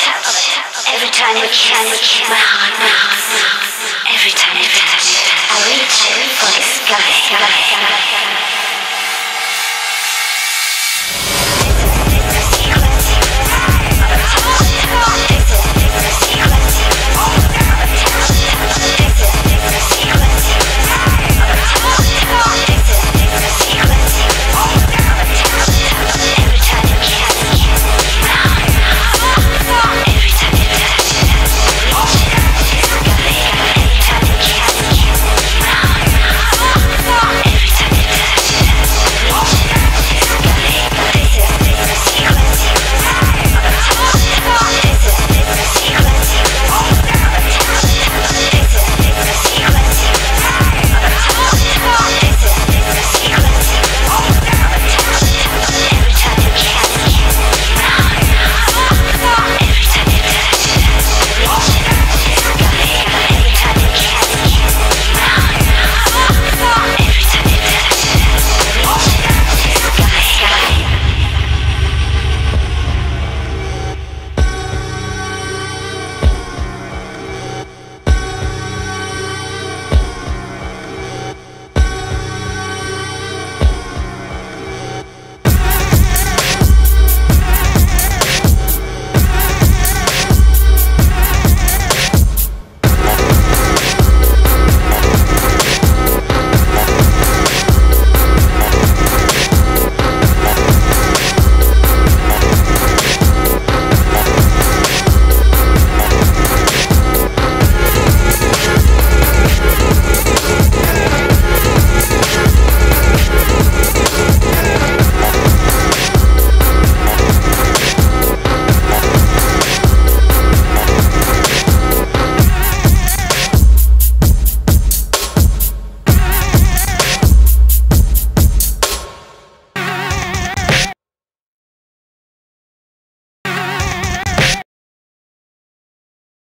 touch. Every time we kiss, my heart melts. Every time we touch, I reach for the sky.